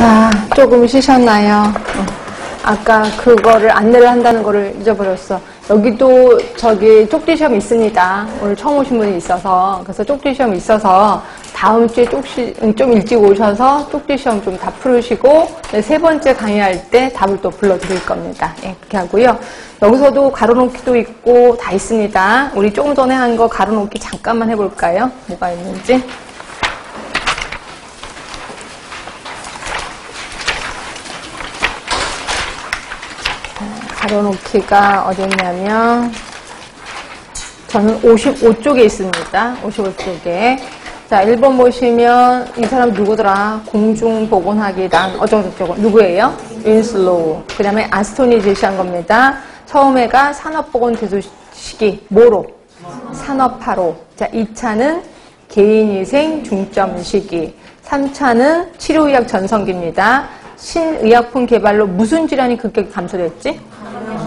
자, 조금 쉬셨나요? 어. 아까 그거를 안내를 한다는 거를 잊어버렸어. 여기도 저기 쪽지 시험 있습니다. 오늘 처음 오신 분이 있어서. 그래서 쪽지 시험 있어서 다음 주에 쪽시, 좀 일찍 오셔서 쪽지 시험 좀 다 풀으시고 네, 세 번째 강의할 때 답을 또 불러드릴 겁니다. 예, 그렇게 하고요. 여기서도 가로놓기도 있고 다 있습니다. 우리 조금 전에 한 거 가로놓기 잠깐만 해볼까요? 뭐가 있는지. 가려놓기가 어딨냐면 저는 55쪽에 있습니다. 55쪽에 자 1번 보시면 이 사람 누구더라? 공중보건학위단 어쩌고저쩌고 누구예요? 윈슬로우 그 다음에 아스토니 제시한 겁니다. 처음에가 산업보건대수시기 뭐로? 산업화로 자 2차는 개인위생 중점 시기 3차는 치료의학 전성기입니다. 신의약품 개발로 무슨 질환이 급격히 감소됐지?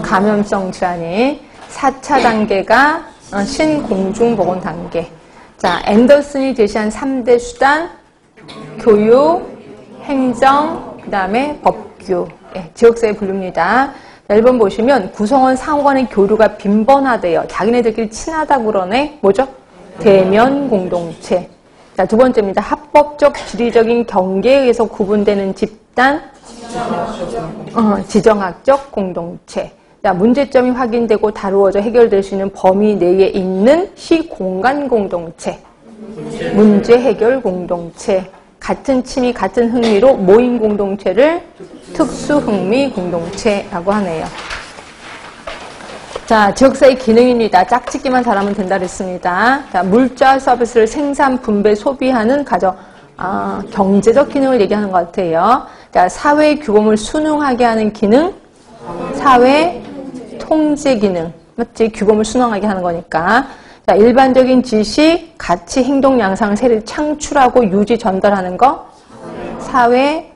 감염성 질환이 4차 단계가 어, 신공중보건 단계. 자, 앤더슨이 제시한 3대 수단, 교육, 행정, 그 다음에 법규. 예, 지역사회 분류입니다. 1번 보시면 구성원 상호 간의 교류가 빈번하대요. 자기네들끼리 친하다 그러네. 뭐죠? 대면 공동체. 자, 두 번째입니다. 합법적 지리적인 경계에 의해서 구분되는 집단, 어, 지정학적 공동체. 자, 문제점이 확인되고 다루어져 해결될 수 있는 범위 내에 있는 시공간 공동체. 문제 해결 공동체. 같은 취미, 같은 흥미로 모임 공동체를 특수 흥미 공동체라고 하네요. 자, 지역사회 기능입니다. 짝짓기만 잘하면 된다 그랬습니다. 자, 물자 서비스를 생산, 분배, 소비하는 가정, 아, 경제적 기능을 얘기하는 것 같아요. 자, 사회 규범을 순응하게 하는 기능, 사회 통제 기능, 맞지? 규범을 순응하게 하는 거니까. 자, 일반적인 지식, 가치, 행동, 양상, 세를 창출하고 유지, 전달하는 거, 사회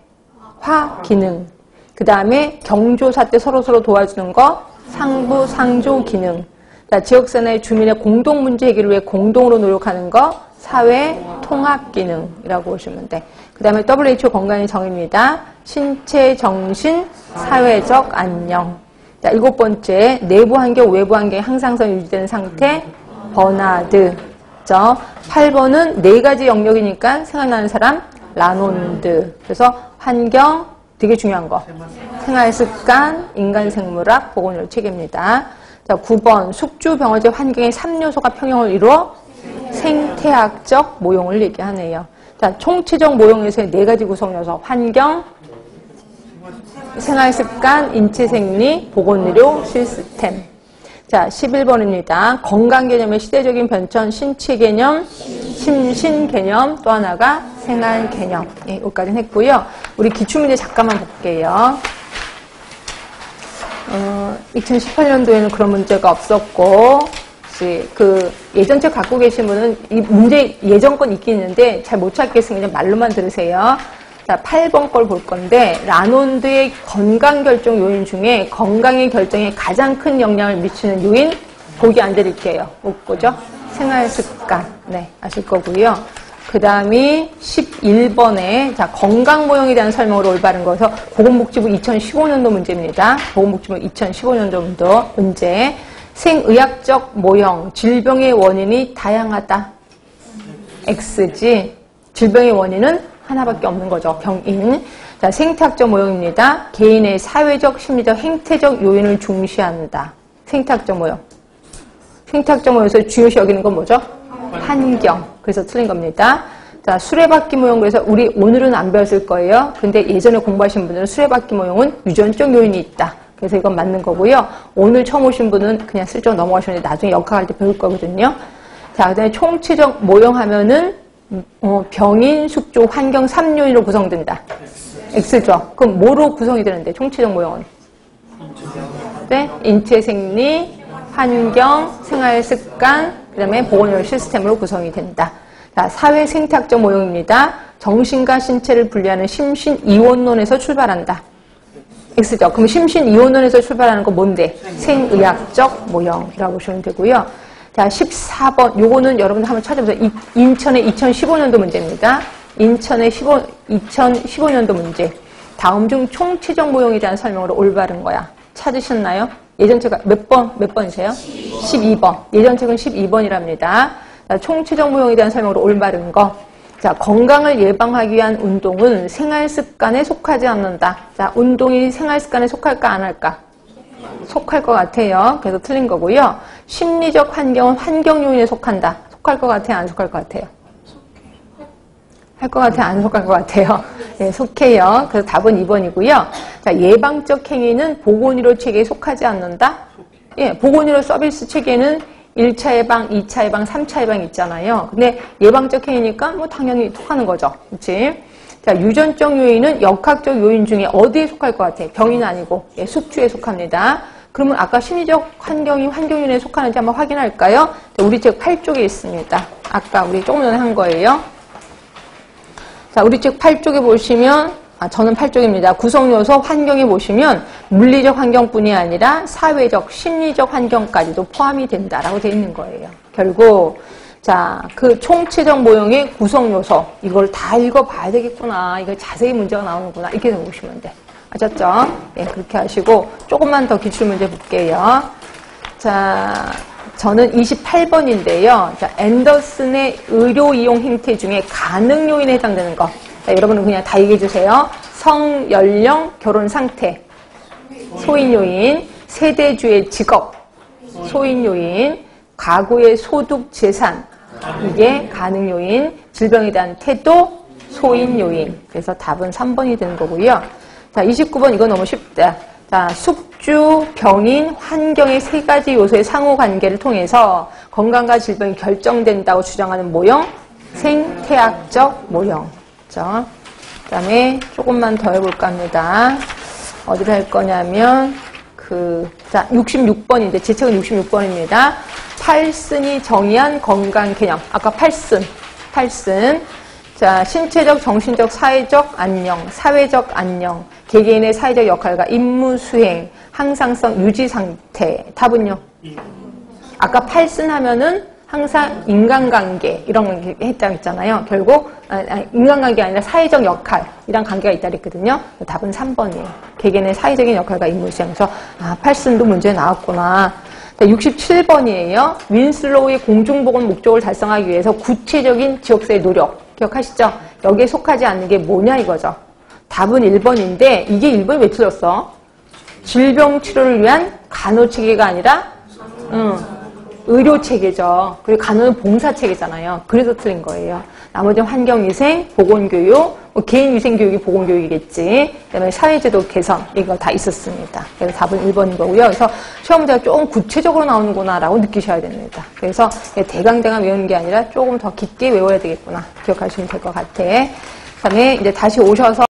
화 기능. 그 다음에 경조사 때 서로서로 도와주는 거, 상부, 상조 기능. 자, 지역사 내 주민의 공동 문제 해결을 위해 공동으로 노력하는 거, 사회 통합 기능이라고 보시면 돼. 그 다음에 WHO 건강의 정의입니다. 신체, 정신, 사회적 안녕. 자, 일곱 번째, 내부 환경, 외부 환경의 항상성 유지되는 상태, 버나드. 저 8번은 네 가지 영역이니까 생각나는 사람, 라논드. 그래서 환경, 되게 중요한 거. 생활 습관, 인간 생물학, 보건의료 체계입니다. 자, 9번, 숙주병원제 환경의 3요소가 평형을 이루어 생태학적 모형을 얘기하네요. 자, 총체적 모형에서의 네 가지 구성 요소. 환경, 생활습관, 인체생리, 보건의료, 시스템. 자, 11번입니다. 건강 개념의 시대적인 변천, 신체 개념, 심신 개념, 또 하나가 생활 개념. 예, 여기까지는 했고요. 우리 기출문제 잠깐만 볼게요. 어, 2018년도에는 그런 문제가 없었고, 그 예전 책 갖고 계신 분은 이 문제 예전 건 있긴 있는데 잘 못 찾겠으면 그냥 말로만 들으세요. 자, 8번 걸 볼 건데 라논드의 건강 결정 요인 중에 건강의 결정에 가장 큰 영향을 미치는 요인 보기 안 드릴게요. 못 보죠? 생활 습관. 네, 아실 거고요. 그 다음이 11번에 자 건강 모형에 대한 설명으로 올바른 거서 보건복지부 2015년도 문제입니다. 보건복지부 2015년도 문제. 생의학적 모형, 질병의 원인이 다양하다. X지. 질병의 원인은 하나밖에 없는 거죠. 병인. 자, 생태학적 모형입니다. 개인의 사회적, 심리적, 행태적 요인을 중시한다. 생태학적 모형. 생태학적 모형에서 중요시 여기는 건 뭐죠? 환경. 그래서 틀린 겁니다. 자, 수레바퀴 모형 그래서 우리 오늘은 안 배웠을 거예요. 근데 예전에 공부하신 분들은 수레바퀴 모형은 유전적 요인이 있다. 그래서 이건 맞는 거고요. 오늘 처음 오신 분은 그냥 슬쩍 넘어가셨는데 나중에 역학할 때 배울 거거든요. 자, 그 다음에 총체적 모형하면은 어, 병인, 숙조, 환경 3요인으로 구성된다. X죠. 그럼 뭐로 구성이 되는데 총체적 모형은? 네, 인체 생리, 환경, 생활 습관, 그 다음에 보건의료 시스템으로 구성이 된다. 자, 사회 생태학적 모형입니다. 정신과 신체를 분리하는 심신 이원론에서 출발한다. X죠. 그럼 심신 이원론에서 출발하는 건 뭔데? 생의학적 모형이라고 보시면 되고요. 자, 14번. 요거는 여러분들 한번 찾아보세요. 인천의 2015년도 문제입니다. 인천의 15, 2015년도 문제. 다음 중 총체적 모형에 대한 설명으로 올바른 거야. 찾으셨나요? 예전체가 몇 번, 몇 번이세요? 12번. 예전 책은 12번이랍니다. 총체적 모형에 대한 설명으로 올바른 거. 자, 건강을 예방하기 위한 운동은 생활 습관에 속하지 않는다. 자, 운동이 생활 습관에 속할까, 안 할까? 속할 것 같아요. 그래서 틀린 거고요. 심리적 환경은 환경 요인에 속한다. 속할 것 같아요? 안 속할 것 같아요? 할 것 같아요? 안 속할 것 같아요? 네, 속해요. 그래서 답은 2번이고요. 자, 예방적 행위는 보건의료 체계에 속하지 않는다? 예, 보건의료 서비스 체계는 1차 예방, 2차 예방, 3차 예방 있잖아요. 근데 예방적 행위니까 뭐 당연히 속하는 거죠. 그치? 자, 유전적 요인은 역학적 요인 중에 어디에 속할 것 같아요? 병인 아니고, 예, 숙주에 속합니다. 그러면 아까 심리적 환경이 환경요인에 속하는지 한번 확인할까요? 자, 우리 책 8쪽에 있습니다. 아까 우리 조금 전에 한 거예요. 자, 우리 책 8쪽에 보시면, 아, 저는 8쪽입니다. 구성요소 환경에 보시면 물리적 환경뿐이 아니라 사회적, 심리적 환경까지도 포함이 된다라고 되어 있는 거예요. 결국, 자, 그 총체적 모형의 구성 요소, 이걸 다 읽어봐야 되겠구나. 이걸 자세히 문제가 나오는구나. 이렇게 보시면 돼. 아셨죠? 네, 그렇게 하시고, 조금만 더 기출문제 볼게요. 자, 저는 28번인데요. 자, 앤더슨의 의료 이용 행태 중에 가능 요인에 해당되는 거. 자, 여러분은 그냥 다 얘기해 주세요. 성, 연령, 결혼 상태, 소인 요인, 세대주의 직업, 소인 요인, 가구의 소득 재산, 이게 가능 요인, 질병에 대한 태도, 소인 요인. 그래서 답은 3번이 되는 거고요. 자, 29번 이거 너무 쉽다. 자, 숙주, 병인, 환경의 세 가지 요소의 상호 관계를 통해서 건강과 질병이 결정된다고 주장하는 모형, 생태학적 모형. 그죠? 그 다음에 조금만 더 해볼까 합니다. 어디를 할 거냐면, 그, 자, 66번인데, 제 책은 66번입니다. 팔슨이 정의한 건강 개념. 아까 팔슨, 팔슨. 자, 신체적, 정신적, 사회적 안녕, 사회적 안녕, 개개인의 사회적 역할과 임무 수행, 항상성 유지 상태. 답은요? 아까 팔슨 하면은 항상 인간관계 이런 게 했다고 했잖아요. 결국 인간관계 아니라 사회적 역할이란 관계가 있다 그랬거든요. 답은 3번이에요. 개개인의 사회적인 역할과 임무 수행. 그래서 아, 팔슨도 문제 나왔구나. 67번이에요. 윈슬로우의 공중보건 목적을 달성하기 위해서 구체적인 지역사회 노력. 기억하시죠? 여기에 속하지 않는 게 뭐냐 이거죠. 답은 1번인데 이게 1번이 왜 틀렸어? 질병 치료를 위한 간호체계가 아니라 응, 의료체계죠. 그리고 간호는 봉사체계잖아요. 그래서 틀린 거예요. 나머지는 환경위생, 보건교육, 뭐 개인 위생교육이 보건교육이겠지. 그다음에 사회제도 개선 이거 다 있었습니다. 그래서 답은 1번인 거고요. 그래서 시험 문제가 조금 구체적으로 나오는구나라고 느끼셔야 됩니다. 그래서 대강대강 외우는 게 아니라 조금 더 깊게 외워야 되겠구나 기억하시면 될 것 같아. 그다음에 이제 다시 오셔서